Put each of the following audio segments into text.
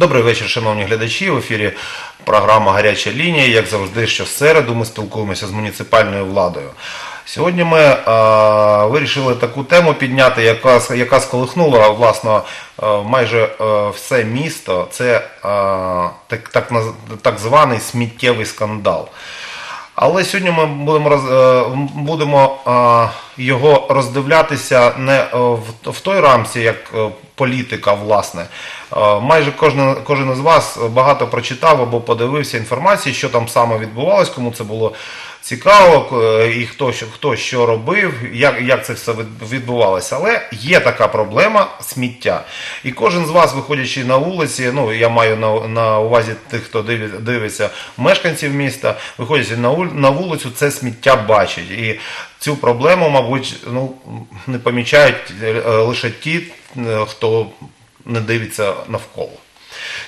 Добрий вечір, шановні глядачі. В ефірі програма Гаряча лінія. Як завжди, щосереду ми спілкуємося з муніципальною владою. Сьогодні ми е, вирішили таку тему підняти, яка, яка сколихнула власно е, майже е, все місто. Це е, так, так, так званий сміттєвий скандал. Але сьогодні ми будемо роз, е, будемо е, його роздивлятися не е, в, в той рамці, як політика, власне. Майже кожен, кожен із вас багато прочитав або подивився інформації, що там саме відбувалось, кому це було цікаво, е, і хто що, хто що робив, як, як це все відбувалося. Але є така проблема сміття. І кожен з вас, виходячи на вулиці, ну я маю на, на увазі тих, хто дивиться, мешканців міста, виходячи на, на вулицю, це сміття бачить. І цю проблему, мабуть, ну, не помічають е, лише ті, е, хто не дивиться навколо.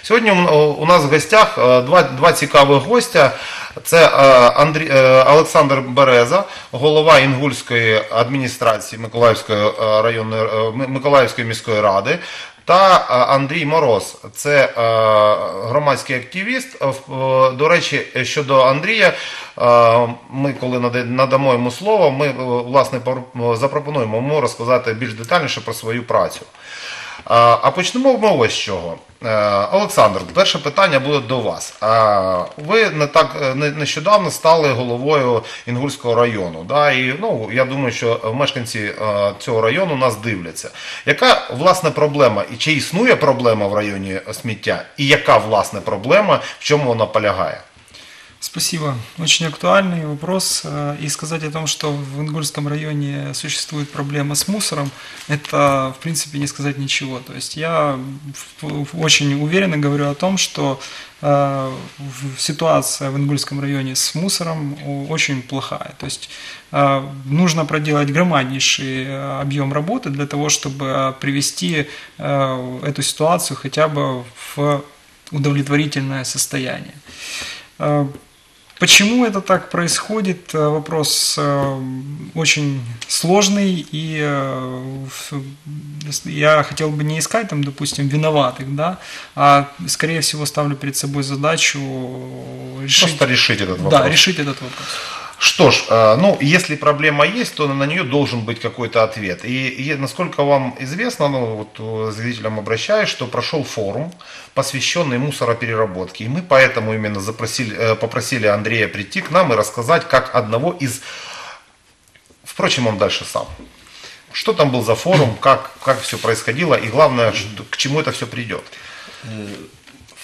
Сьогодні у- нас в гостях е, два, два цікавих гостя. Це е, Андрій, е, Олександр Береза, голова Інгульської адміністрації Миколаївської районної Миколаївської міської ради. Та Андрій Мороз, це громадський активіст. До речі, щодо Андрія, ми коли надамо йому слово, ми власне запропонуємо йому розказати більш детальніше про свою працю. А почнемо ми з чого. Е, Олександр, перше питання буде до вас. Ви не так е, не- нещодавно стали головою Інгульського району. Да? І ну, я думаю, що мешканці е, цього району нас дивляться. Яка власне проблема? І чи існує проблема в районі сміття? І яка власне проблема, в чому вона полягає? Спасибо. Очень актуальный вопрос. Э, И сказать о том, что в Ингульском районе существует проблема с мусором, это, в принципе, не сказать ничего. То есть я очень уверенно говорю о том, что э, ситуация в Ингульском районе с мусором очень плохая. То есть э, нужно проделать громаднейший объем работы для того, чтобы привести эту ситуацию хотя бы в удовлетворительное состояние. Почему это так происходит? Э, Вопрос э, очень сложный, и э, я хотел бы не искать там, допустим, виноватых, да, а скорее всего ставлю перед собой задачу решить, Просто решить этот вопрос. да, решить этот вопрос. Что ж, э, ну, если проблема есть, то на нее должен быть какой-то ответ. И, и насколько вам известно, ну, вот э, зрителям обращаюсь, что прошел форум, посвященный мусоропереработке. И мы поэтому именно запросили, э, попросили Андрея прийти к нам и рассказать, как одного из... Впрочем, он дальше сам. Что там был за форум, как, как все происходило, и главное, к чему это все придет.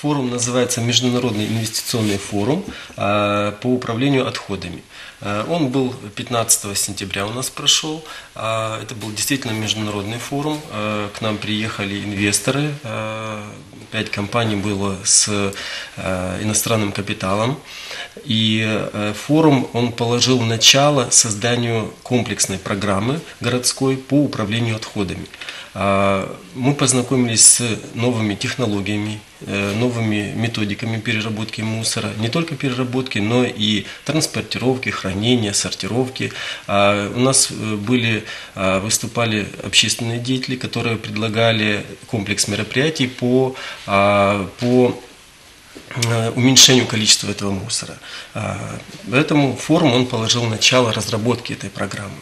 Форум называется Международный инвестиционный форум э, по управлению отходами. Э, Он был 15 сентября у нас прошел. А, Это был действительно международный форум. К нам приехали инвесторы. Пять компаний было с иностранным капиталом. И форум он положил начало созданию комплексной программы городской по управлению отходами. А, Мы познакомились с новыми технологиями, новыми методиками переработки мусора, не только переработки, но и транспортировки, хранения, сортировки. А, У нас э, были, а, выступали общественные деятели, которые предлагали комплекс мероприятий по, а, по э, уменьшению количества этого мусора. Поэтому форум он положил начало разработки этой программы.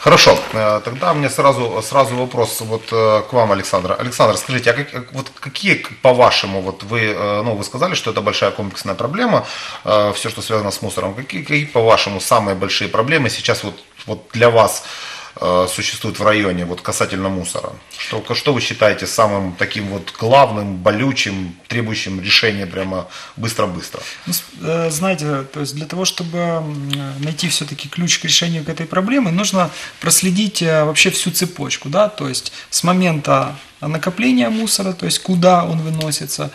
Хорошо, Э, тогда у меня сразу, сразу вопрос вот э, к вам, Александр. Александр, скажите, а как- вот какие, по-вашему, вот вы, э, ну, вы сказали, что это большая комплексная проблема, все, что связано с мусором, какие, какие по-вашему, самые большие проблемы сейчас вот, вот для вас э, существуют в районе вот касательно мусора? Что, что вы считаете самым таким вот главным, болючим, требующим решения прямо быстро-быстро? Ну, э, знаете, то есть для того, чтобы найти все-таки ключ к решению к этой проблемы, нужно проследить э, вообще всю цепочку, да, то есть с момента накопления мусора, то есть куда он выносится,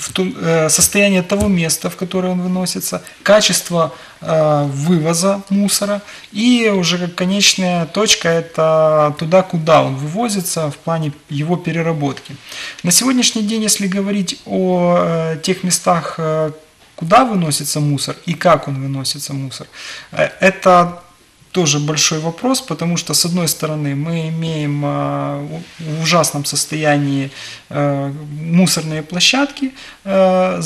в ту- э, состояние того места, в которое он выносится, качество э, вывоза мусора и уже как конечная точка это туда, куда он вывозится в плане его переработки. На сегодняшний день, если говорить о э, тех местах, э, куда выносится мусор и как он выносится мусор, э, это тоже большой вопрос, потому что, с одной стороны, мы имеем а, в ужасном состоянии э, мусорные площадки, э,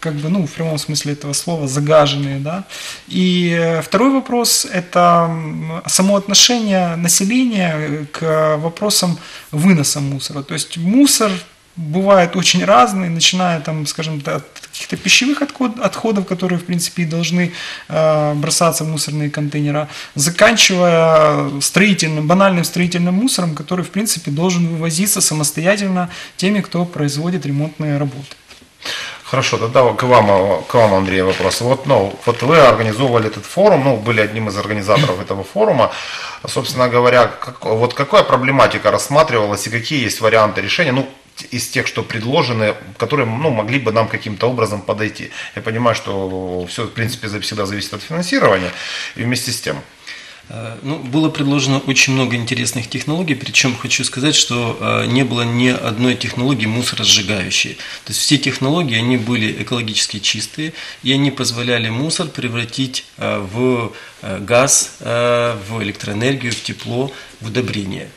как бы, ну, в прямом смысле этого слова, загаженные, да. И э, второй вопрос – это само отношение населения к вопросам выноса мусора. То есть мусор бывает очень разный, начиная там, скажем, от каких-то пищевых отход- отходов, которые, в принципе, и должны э, бросаться в мусорные контейнера, заканчивая строительным, банальным строительным мусором, который, в принципе, должен вывозиться самостоятельно теми, кто производит ремонтные работы. Хорошо, тогда к вам, к вам, Андрей, вопрос. Вот, ну, вот вы организовывали этот форум, ну, были одним из организаторов этого форума. Собственно говоря, как, вот какая проблематика рассматривалась и какие есть варианты решения, ну, из тех, что предложены, которые, ну, могли бы нам каким-то образом подойти. Я понимаю, что все, в принципе, всегда зависит от финансирования и вместе с тем. Э, Ну, было предложено очень много интересных технологий, причем хочу сказать, что э, не было ни одной технологии мусоросжигающей. То есть все технологии, они были экологически чистые, и они позволяли мусор превратить э, в газ, в электроэнергию, в тепло, в удобрение.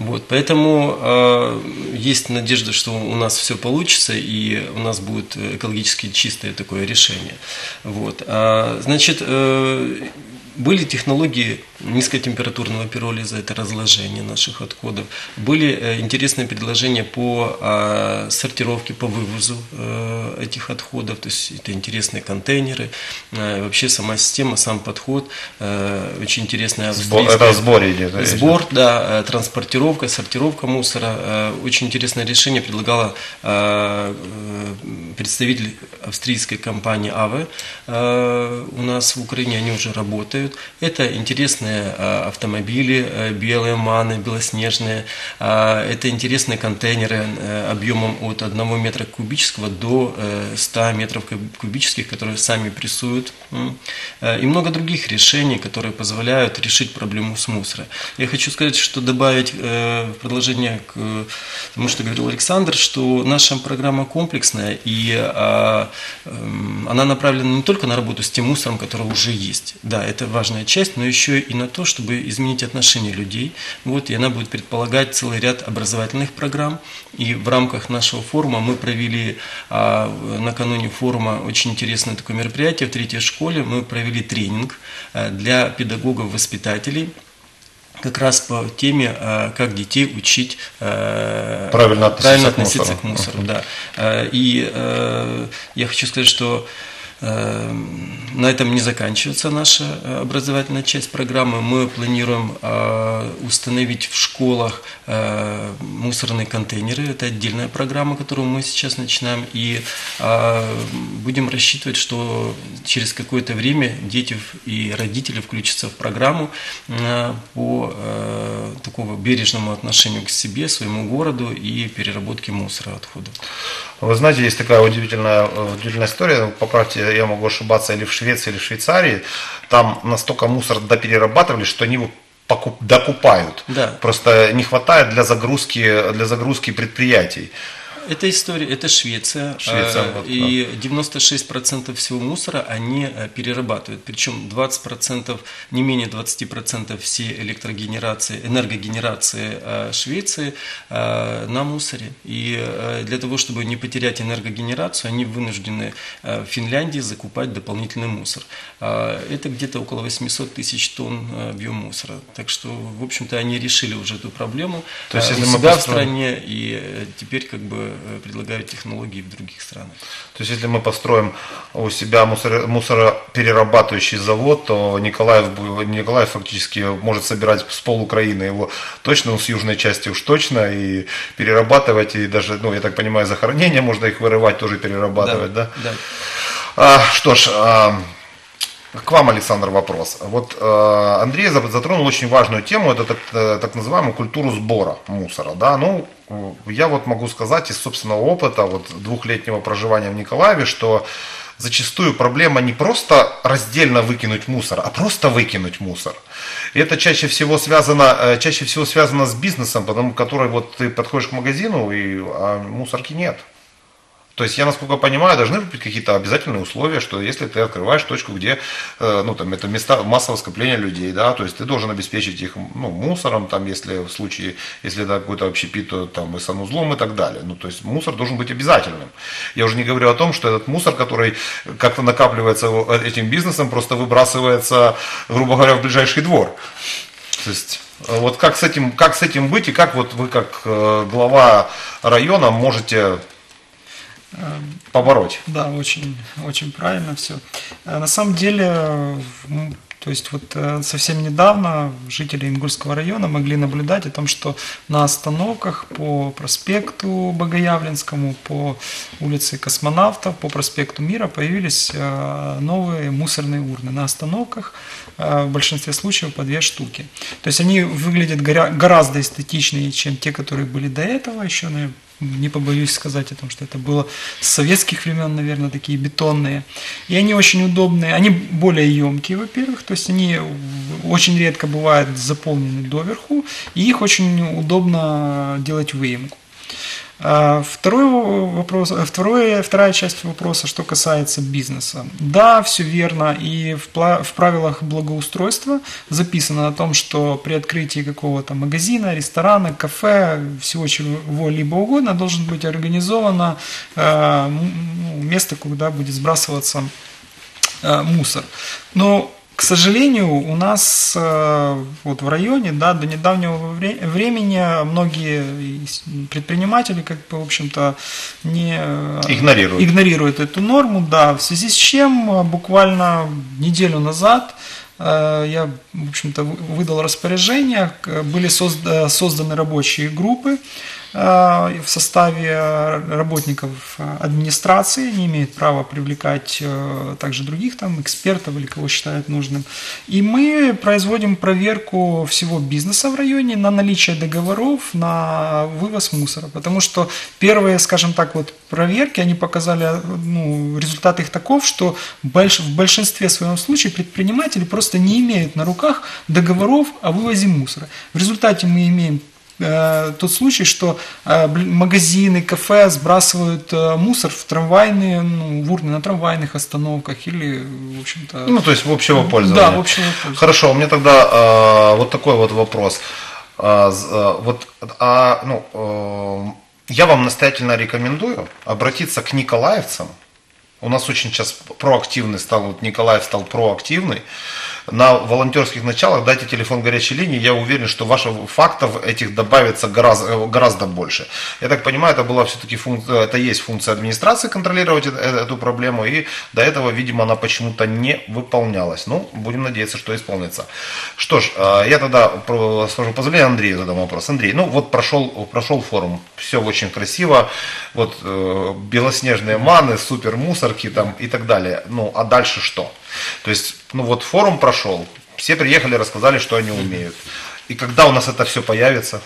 Вот, поэтому э, есть надежда, что у нас все получится и у нас будет экологически чистое такое решение. Вот. А, значит, э, были технологии низкотемпературного пиролиза, это разложение наших отходов. Были э, интересные предложения по а, сортировке, по вывозу э, этих отходов. То есть это интересные контейнеры. Э, Вообще сама система, сам подход очень интересная. Сбор- это в сборе идет? Сбор, да, транспортировка, сортировка мусора. Очень интересное решение предлагала представитель австрийской компании АВЕ. У нас в Украине они уже работают. Это интересные э, автомобили, э, белые маны, белоснежные. Э, Это интересные контейнеры э, объемом от 1 метра кубического до э, 100 метров куб- кубических, которые сами прессуют. И много других решений, которые позволяют решить проблему с мусором. Я хочу сказать, что добавить в продолжение к тому, что говорил Александр, что наша программа комплексная, и а, эм, она направлена не только на работу с тем мусором, который уже есть. Да, это важная часть, но еще и на то, чтобы изменить отношение людей. Вот, и она будет предполагать целый ряд образовательных программ. И в рамках нашего форума мы провели а, накануне форума очень интересное такое мероприятие в третьей школе. Мы провели тренинг э, для педагогов-воспитателей как раз по теме, э, как детей учить э, Правильно относиться правильно к мусору. относиться к мусору. Да. Э, И э, я хочу сказать, что на этом не заканчивается наша э, образовательная часть программы. Мы планируем э, установить в школах э, мусорные контейнеры. Это отдельная программа, которую мы сейчас начинаем. И будем рассчитывать, что через какое-то время дети и родители включатся в программу по такого бережному отношению к себе, своему городу и переработке мусора, отходов. Вы знаете, есть такая удивительная, э, удивительная история, поправьте, я могу ошибаться, или в Швеции, или в Швейцарии, там настолько мусор доперерабатывали, что они его покуп- докупают. Да. Просто не хватает для загрузки, для загрузки предприятий. Это история, это Швеция. Швеция, э, вот, и 96% всего мусора они э, перерабатывают. Причем 20%, не менее 20% всей электрогенерации, энергогенерации э, Швеции на мусоре. И для того, чтобы не потерять энергогенерацию, они вынуждены в Финляндии закупать дополнительный мусор. Это где-то около 800 тысяч тонн объем мусора. Так что, в общем-то, они решили уже эту проблему То есть, у себя в построим- стране и теперь как бы э, предлагают технологии в других странах. То есть, если мы построим у себя мусоро- мусороперерабатывающий завод, то Николаев, Николаев фактически может собирать с пол Украины его точно, ну, с южной части уж точно, и перерабатывать, и даже, ну, я так понимаю, захоронения можно их вырывать, тоже перерабатывать, да? Да. А, что ж, а, к вам, Александр, вопрос. Вот э, Андрей за- затронул очень важную тему, это так, э, так называемую культуру сбора мусора. Да? Ну, э, я вот могу сказать из собственного опыта, вот двухлетнего проживания в Николаеве, что зачастую проблема не просто раздельно выкинуть мусор, а просто выкинуть мусор. И это чаще всего связано, э, чаще всего связано с бизнесом, потому который вот ты подходишь к магазину, и а мусорки нет. То есть я, насколько понимаю, должны быть какие-то обязательные условия, что если ты открываешь точку, где, э, ну, там, это места массового скопления людей, да, то есть ты должен обеспечить их, ну, мусором, там, если в случае, если это какой-то общепит, то там и санузлом и так далее. Ну, то есть мусор должен быть обязательным. Я уже не говорю о том, что этот мусор, который как-то накапливается этим бизнесом, просто выбрасывается, грубо говоря, в ближайший двор. То есть э, вот как с этим, как с этим быть и как вот вы как э, глава района можете побороть? Да, очень, очень правильно все. На самом деле, то есть вот э, совсем недавно жители Ингульского района могли наблюдать о том, что на остановках по проспекту Богоявленскому, по улице Космонавтов, по проспекту Мира появились э, новые мусорные урны. На остановках э, в большинстве случаев по две штуки. То есть они выглядят гораздо эстетичнее, чем те, которые были до этого, еще, наверное, не побоюсь сказать о том, что это было с советских времен, наверное, такие бетонные. И они очень удобные, они более емкие, во-первых, то есть они очень редко бывают заполнены доверху, и их очень удобно делать выемку. А, Второй вопрос, а, второе, вторая часть вопроса, что касается бизнеса. Да, все верно, и в, в правилах благоустройства записано о том, что при открытии какого-то магазина, ресторана, кафе, всего чего-либо угодно, должен быть организовано э, ну, место, куда будет сбрасываться э, мусор. Но к сожалению, у нас э, вот в районе, да, до недавнего вре- времени многие предприниматели, как бы, в общем-то, не э, Игнорируют. игнорируют эту норму, да, в связи с чем э, буквально неделю назад я, в общем-то, вы- выдал распоряжение, были созда- созданы рабочие группы в составе работников э, администрации, они имеют право привлекать э, также других там экспертов или кого считают нужным. И мы производим проверку всего бизнеса в районе на наличие договоров на вывоз мусора, потому что первые, скажем так, вот проверки, они показали, ну, результат их таков, что больш- в большинстве своем случаев предприниматели просто не имеют на руках договоров о вывозе мусора. В результате мы имеем э, тот случай, что э, магазины, кафе сбрасывают э, мусор в трамвайные, ну, в урны на трамвайных остановках или, в общем-то... Ну, то есть в общего пользования. Да, в общего пользования. Хорошо, у меня тогда э, вот такой вот вопрос. А, вот, а, ну, я вам настоятельно рекомендую обратиться к николаевцам. У нас очень сейчас проактивный стал, вот Николаев стал проактивный. На волонтерских началах дайте телефон горячей линии, я уверен, что ваших фактов этих добавится гораздо, гораздо больше. Я так понимаю, это была все-таки функция, это есть функция администрации контролировать э- э- эту проблему, и до этого, видимо, она почему-то не выполнялась. Ну, будем надеяться, что исполнится. Что ж, э, я тогда, про- с вашего позволения, Андрею задам вопрос. Андрей, ну вот прошел, прошел форум, все очень красиво, вот э, белоснежные маны, супер мусорки там и так далее. Ну, а дальше что? То есть, ну вот форум прошел, все приехали, рассказали, что они умеют. И когда у нас это все появится?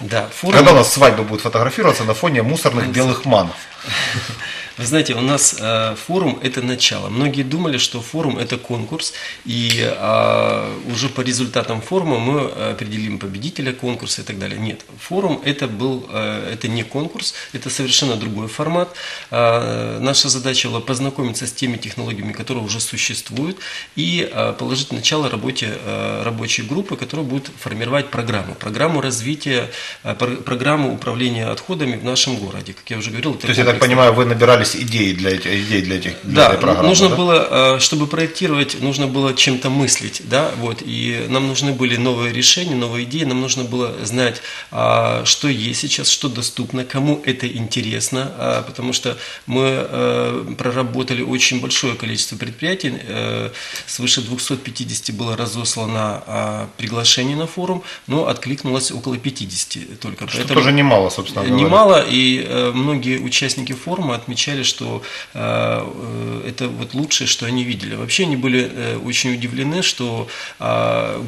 Да, форум... Когда у нас свадьба будет фотографироваться на фоне мусорных белых манов? Вы знаете, у нас э, форум это начало. Многие думали, что форум это конкурс, и э, уже по результатам форума мы определим победителя конкурса и так далее. Нет, форум это был, э, это не конкурс, это совершенно другой формат. Э, наша задача была познакомиться с теми технологиями, которые уже существуют, и э, положить начало работе э, рабочей группы, которая будет формировать программу, программу развития, э, пр- программу управления отходами в нашем городе. Как я уже говорил, То есть, я так понимаю, вы набирались идей для этих, идей для этих для да, этой программы, нужно да? было, э, чтобы проектировать, нужно было чем-то мыслить, да, вот, и нам нужны были новые решения, новые идеи, нам нужно было знать, а, что есть сейчас, что доступно, кому это интересно, а, потому что мы э, проработали очень большое количество предприятий, э, свыше 250 было разослано а, приглашений на форум, но откликнулось около 50 только. Что тоже немало, собственно говоря. Немало, и многие участники форума отмечали, что э, э, это вот лучшее, что они видели. Вообще они были э, очень удивлены, что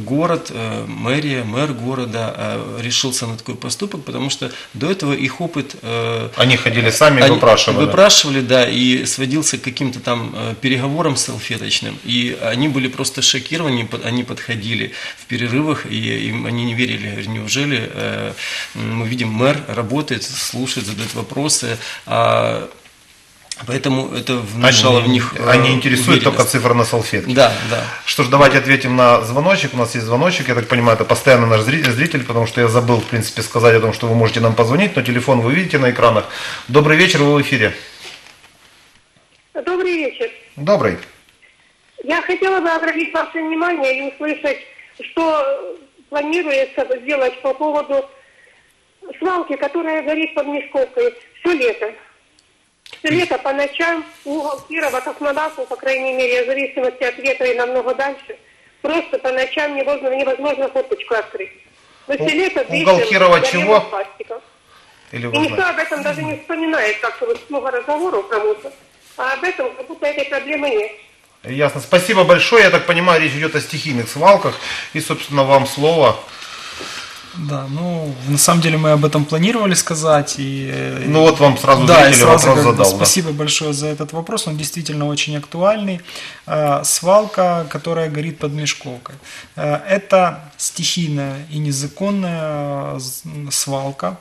город, мэрия, мэр города решился на такой поступок, потому что до этого их опыт... Они ходили сами и выпрашивали. Выпрашивали, да, и сводился к каким-то там переговорам салфеточным. И они были просто шокированы, они подходили в перерывах, и им они не верили. Неужели мы видим, мэр работает, слушает, задает вопросы, а Поэтому это внушало в них они интересуют только цифры на салфетке. Да, да. Что ж, давайте ответим на звоночек. У нас есть звоночек. Я так понимаю, это постоянно наш зри- зритель, потому что я забыл, в принципе, сказать о том, что вы можете нам позвонить, но телефон вы видите на экранах. Добрый вечер, вы в эфире. Добрый вечер. Добрый. Я хотела бы обратить ваше внимание и услышать, что планируется сделать по поводу свалки, которая горит под Мешковкой все лето. Все лето по ночам угол Кирова, Космонавту, по крайней мере, в зависимости от ветра и намного дальше, просто по ночам невозможно, невозможно форточку открыть. Но все лето угол Кирова чего? Или И никто об этом даже не вспоминает, как-то вот много разговоров кому-то. А об этом как будто этой проблемы нет. Ясно. Спасибо большое. Я так понимаю, речь идет о стихийных свалках. И, собственно, вам слово. Да, ну, на самом деле мы об этом планировали сказать. И, э, Ну вот вам сразу да, и зритель сразу вопрос задал. да. спасибо большое за этот вопрос, он действительно очень актуальный. Э, Свалка, которая горит под Мешковкой. Э, Это стихийная и незаконная з- свалка,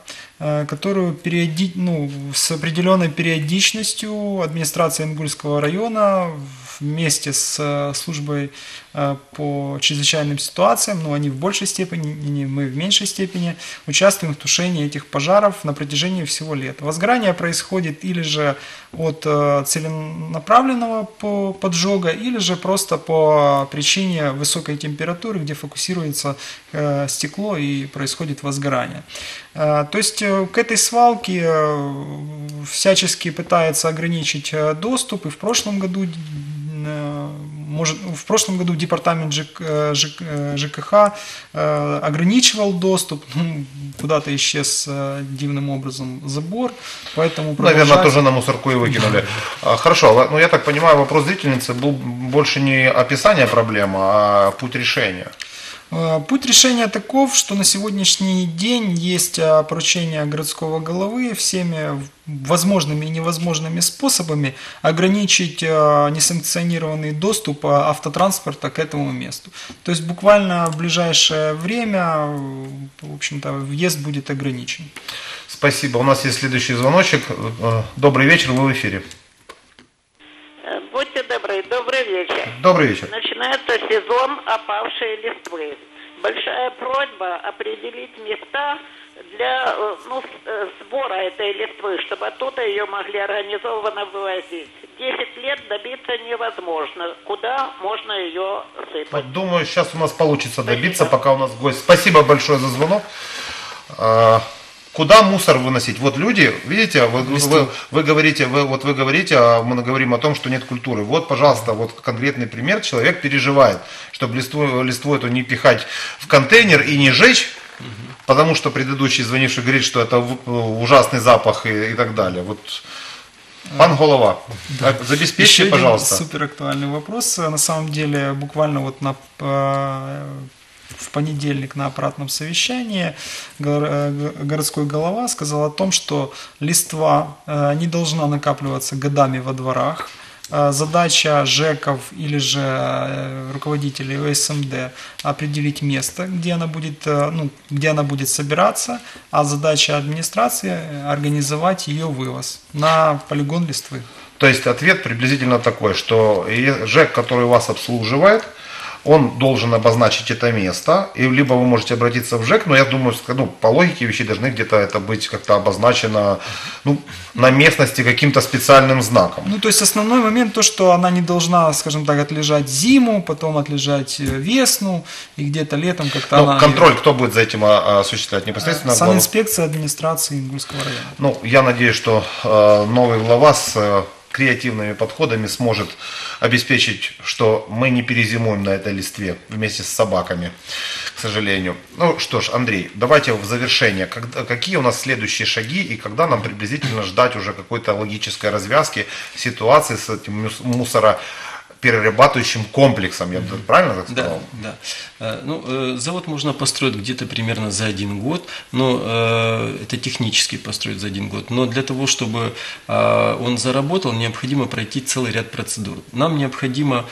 которую периоди... ну, с определенной периодичностью администрация Ингульского района вместе с э, службой э, по чрезвычайным ситуациям, но они в большей степени, мы в меньшей степени, участвуем в тушении этих пожаров на протяжении всего лета. Возгорание происходит или же от э, целенаправленного по- поджога, или же просто по причине высокой температуры, где фокусируется стекло и происходит возгорание. То есть к этой свалке всячески пытается ограничить доступ, и в прошлом году может, в прошлом году департамент ЖК, э, ЖК, э, ЖКХ э, ограничивал доступ, ну, куда-то исчез э, дивным образом забор, поэтому Наверное, продолжать- тоже на мусорку и выкинули. А, Хорошо, ну я так понимаю, вопрос зрительницы был больше не описание проблемы, а путь решения. Э, Путь решения таков, что на сегодняшний день есть э, поручение городского головы всеми возможными и невозможными способами ограничить э, несанкционированный доступ автотранспорта к этому месту. То есть буквально в ближайшее время, в общем-то, въезд будет ограничен. Спасибо. У нас есть следующий звоночек. Добрый вечер, вы в эфире. Э, Будьте добры, добрый вечер. Добрый вечер. Начинается сезон опавшей листвы. Большая просьба определить места для э, ну, э, сбора этой листвы, чтобы оттуда ее могли организованно вывозить. Десять лет добиться невозможно. Куда можно ее сыпать? Думаю, сейчас у нас получится добиться, пока у нас гость. Спасибо большое за звонок. Куда мусор выносить? Вот люди, видите, вы, вы, вы говорите, вы, вот вы говорите, а мы говорим о том, что нет культуры. Вот, пожалуйста, вот конкретный пример. Человек переживает, чтобы листву, листву эту не пихать в контейнер и не жечь, потому что предыдущий звонивший говорит, что это в- ужасный запах и, и так далее. Вот, пан Голова, а, забеспечьте, Еще один пожалуйста. супер актуальный вопрос. На самом деле, буквально вот на э, в понедельник на аппаратном совещании э, городской голова сказал о том, что листва э, не должна накапливаться годами во дворах. Э, Задача ЖЭКов или же руководителей ОСМД определить место, где она будет, ну, где она будет собираться, а задача администрации организовать ее вывоз на полигон листвы. То есть ответ приблизительно такой, что ЖЭК, который вас обслуживает, он должен обозначить это место, и либо вы можете обратиться в ЖЭК, но я думаю, ну, по логике вещей должны где-то это быть как-то обозначено ну, на местности каким-то специальным знаком. Ну, то есть основной момент то, что она не должна, скажем так, отлежать зиму, потом отлежать э, весну, и где-то летом как-то Ну, она... контроль кто будет за этим а, осуществлять? Непосредственно? Санинспекция администрации Ингульского района. Ну, я надеюсь, что э, новый глава с э, креативными подходами сможет обеспечить, что мы не перезимуем на этой листве вместе с собаками, к сожалению. Ну что ж, Андрей, давайте в завершение. Какие у нас следующие шаги и когда нам приблизительно ждать уже какой-то логической развязки ситуации с этим мус- мусороперерабатывающим комплексом, я бы правильно так Да, сказал? да. Э, Ну, э, завод можно построить где-то примерно за один год, но э, это технически построить за один год. Но для того, чтобы он заработал, необходимо пройти целый ряд процедур. Нам необходимо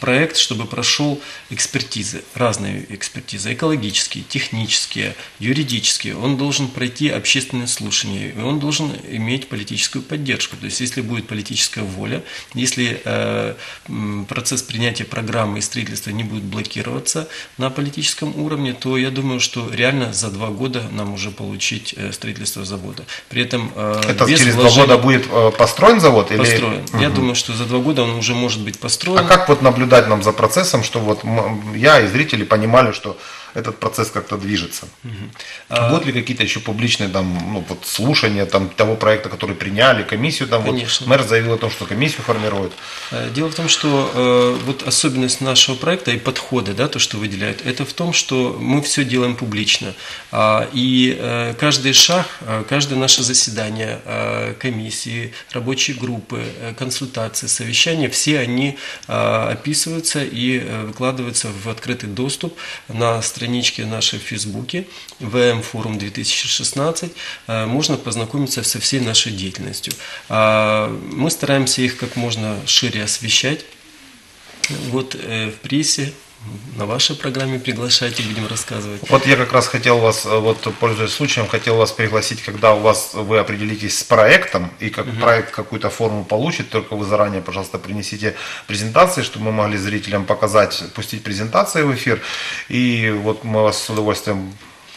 проект, чтобы прошел экспертизы, разные экспертизы, экологические, технические, юридические. Он должен пройти общественное слушание, он должен иметь политическую поддержку. То есть, если будет политическая воля, если процесс принятия программы и строительства не будет блокироваться на политическом уровне, то я думаю, что реально за два года нам уже получить э, строительство завода. При этом э, Это без через два вложений- года будет э, построен завод? Или... построен. Я думаю, что за два года он уже может быть построен. А как вот наблюдать нам за процессом, что вот я и зрители понимали, что этот процесс как-то движется? А- Будут ли какие-то еще публичные там, ну, вот, слушания там, того проекта, который приняли, комиссию там? Конечно. Вот, мэр заявил о том, что комиссию формирует. Э, Дело в том, что э, вот особенность нашего проекта и подхода, да, то, что выделяют, это в том, что мы все делаем публично. А, И э, каждый шаг, э, каждое наше заседание, э, комиссии, рабочие группы, э, консультации, совещания, все они э, описываются и э, выкладываются в открытый доступ на страничке нашей в Фейсбуке ВМ Форум 2016. Э, Можно познакомиться со всей нашей деятельностью. А, Мы стараемся их как можно шире освещать. Вот э, в прессе, на вашей программе приглашайте, будем рассказывать. Вот я как раз хотел вас, э, вот пользуясь случаем, хотел вас пригласить, когда у вас вы определитесь с проектом и как проект какую-то форму получит, только вы заранее, пожалуйста, принесите презентации, чтобы мы могли зрителям показать, пустить презентации в эфир. И вот мы вас с удовольствием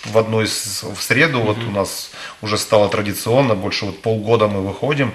в одну из в среду, вот у нас уже стало традиционно, больше вот полгода мы выходим,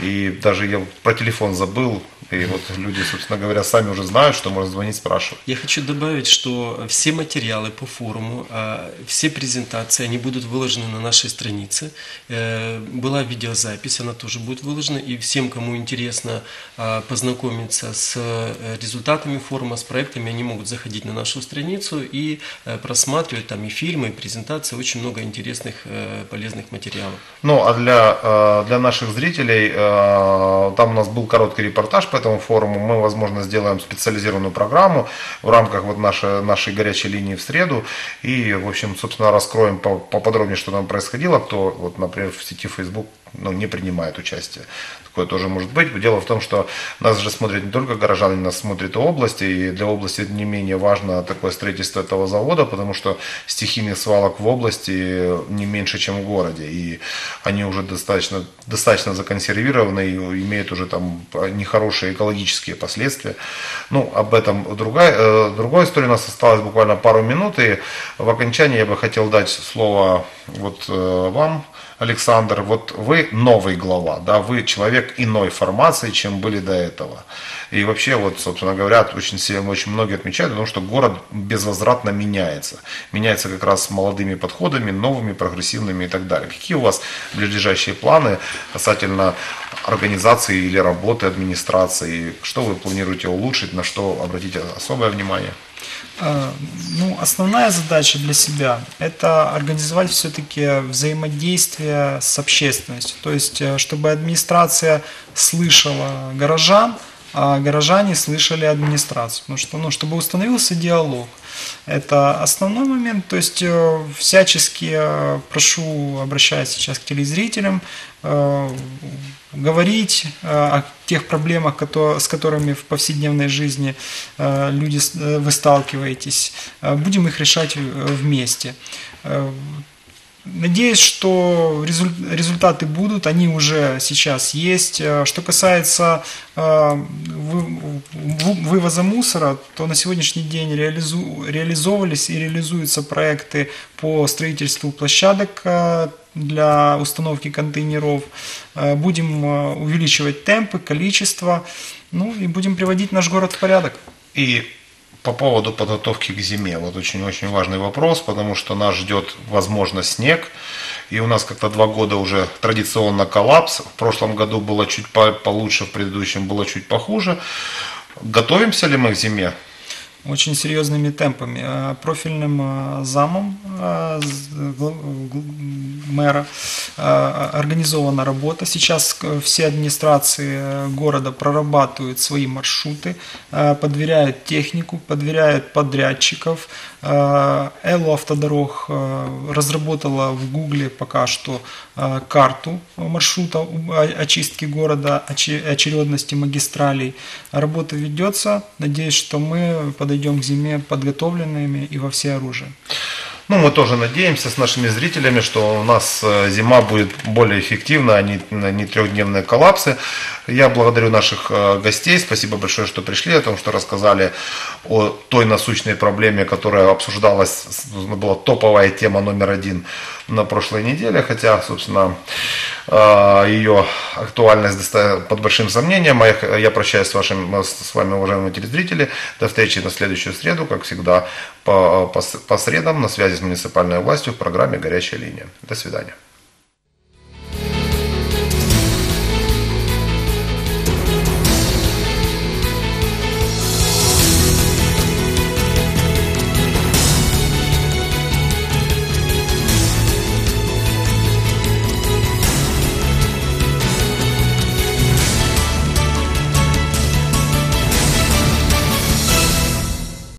и даже я про телефон забыл, и вот люди, собственно говоря, сами уже знают, что можно звонить, спрашивать. Я хочу добавить, что все материалы по форуму, а, все презентации, они будут выложены на нашей странице. Э, Была видеозапись, она тоже будет выложена. И всем, кому интересно а, познакомиться с э, результатами форума, с проектами, они могут заходить на нашу страницу и э, просматривать там и фильмы, и презентации. Очень много интересных, э, полезных материалов. Ну, а для, э, для наших зрителей, э, там у нас был короткий репортаж по этому форуму. Мы, возможно, сделаем специализированную программу в рамках вот нашей, нашей горячей линии в среду. И, в общем, собственно, раскроем по- поподробнее, что там происходило. Кто, вот, например, в сети Facebook ну, не принимает участие. Такое тоже может быть. Дело в том, что нас же смотрят не только горожане, нас смотрят и области. И для области не менее важно такое строительство этого завода, потому что стихийных свалок в области не меньше, чем в городе. И они уже достаточно, достаточно законсервированы и имеют уже там нехорошие экологические последствия. Ну, об этом другая, э, другая история. У нас осталось буквально пару минут. И в окончании я бы хотел дать слово вот э, вам, Александр, вот вы новый глава, да, вы человек иной формации, чем были до этого. И вообще, вот, собственно говоря, очень, сильно- очень многие отмечают, потому что город безвозвратно меняется. Меняется как раз молодыми подходами, новыми, прогрессивными и так далее. Какие у вас ближайшие планы касательно организации или работы администрации? Что вы планируете улучшить, на что обратите особое внимание? Э, Ну, основная задача для себя – это организовать все-таки взаимодействие с общественностью. То есть, э, чтобы администрация слышала горожан, а горожане слышали администрацию. Потому что, ну, чтобы установился диалог. Это основной момент. То есть, э, всячески э, прошу, обращаясь сейчас к телезрителям, э, говорить о тех проблемах, с которыми в повседневной жизни люди, вы сталкиваетесь. Будем их решать вместе. Надеюсь, что резуль- результаты будут, они уже сейчас есть. Э, Что касается э, вы- вы- вывоза мусора, то на сегодняшний день реализовывались и реализуются проекты по строительству площадок э, для установки контейнеров. Будем увеличивать темпы, количество, ну и будем приводить наш город в порядок. И по поводу подготовки к зиме, вот очень-очень важный вопрос, потому что нас ждет, возможно, снег, и у нас как-то два года уже традиционно коллапс. В прошлом году было чуть по- получше, в предыдущем было чуть похуже. Готовимся ли мы к зиме? Очень серьезными темпами. Э, Профильным э, замом гл- мэра организована работа. Сейчас все администрации э, города прорабатывают свои маршруты, подверяют технику, подверяют подрядчиков. Э, Элу Автодорог э, разработала в Гугле пока что э, карту маршрута очистки города, оче- очередности магистралей. Работа ведется. Надеюсь, что мы подойдем к зиме подготовленными и во всеоружие. Ну, мы тоже надеемся с нашими зрителями, что у нас э, зима будет более эффективна, а не, не трехдневные коллапсы. Я благодарю наших э, гостей. Спасибо большое, что пришли, о том, что рассказали о той насущной проблеме, которая обсуждалась, была топовая тема номер один на прошлой неделе, хотя, собственно, э, ее актуальность под большим сомнением. А Я, прощаюсь с, вашим, с вами, уважаемые телезрители. До встречи на следующую среду, как всегда, по, по, по средам на связи с муниципальной властью в программе «Горячая линия». До свидания.